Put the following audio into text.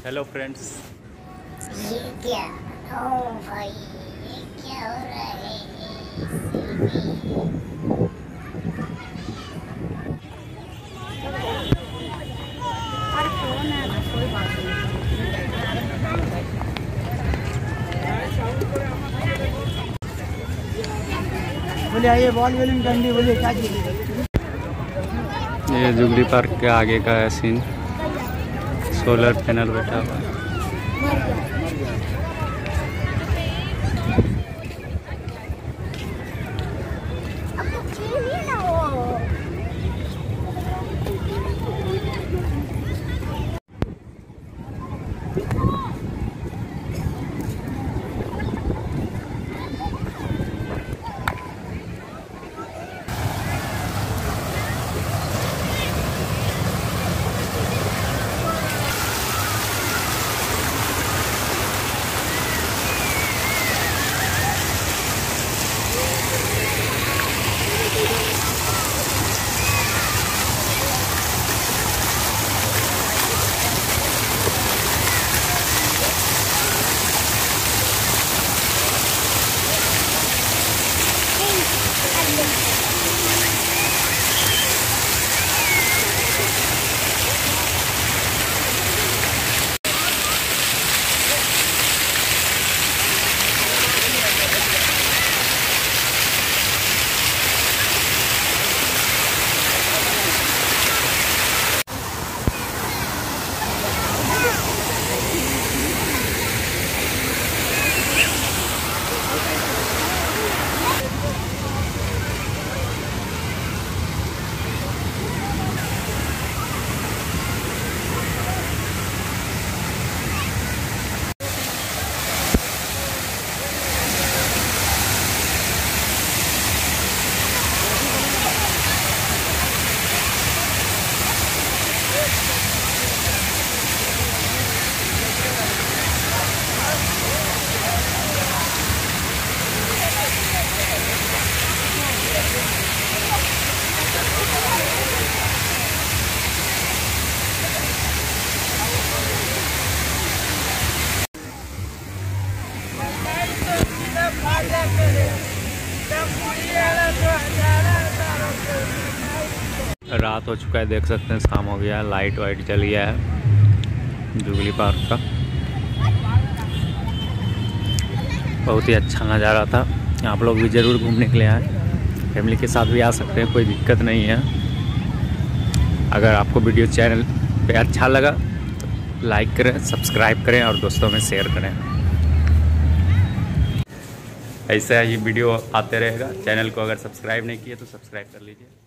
Hello friends ये क्या ओ भाई ये क्या हो रहा है अरे फ़ोन है ना कोई बात नहीं बोले आइए बॉल वेलिंग डंडी बोलिए क्या ये जुगली पार्क के आगे का है सीन सोलर पैनल बैठा हुआ है। रात हो चुका है, देख सकते हैं शाम हो गया लाइट वाइट जल गया है, जुगली पार्क का। बहुत ही अच्छा नज़ारा था, आप लोग भी ज़रूर घूमने के लिए आए फैमिली के साथ भी आ सकते हैं, कोई दिक्कत नहीं है। अगर आपको वीडियो चैनल पे अच्छा लगा तो लाइक करें सब्सक्राइब करें और दोस्तों में शेयर करें। ऐसा ही वीडियो आते रहेगा। चैनल को अगर सब्सक्राइब नहीं किया तो सब्सक्राइब कर लीजिए।